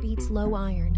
Beats low iron.